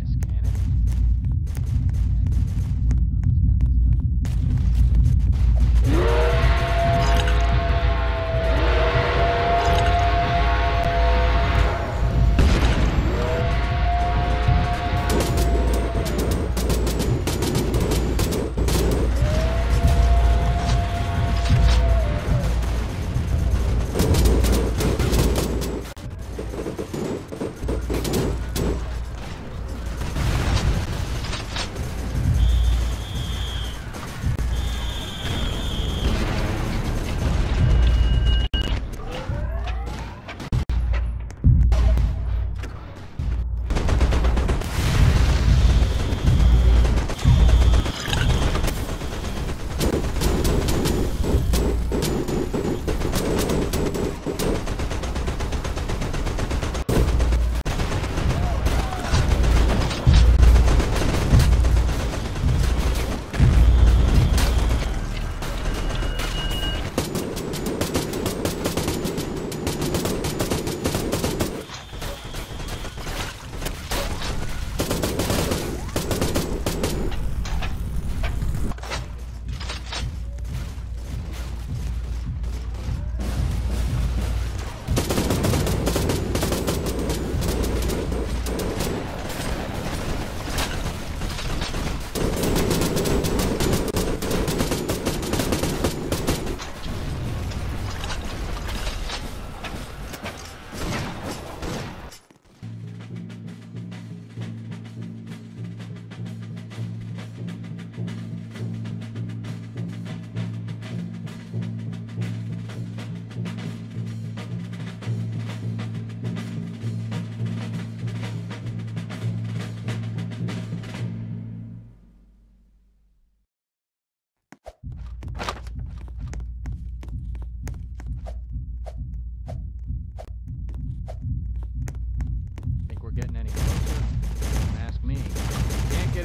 this,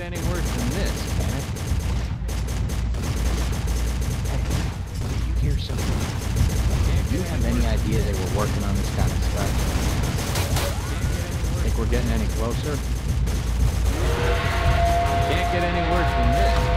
any worse than this, can it? Did you hear something? Do you have any any idea they were working on this kind of stuff? Think we're getting any closer? Can't get any worse than this.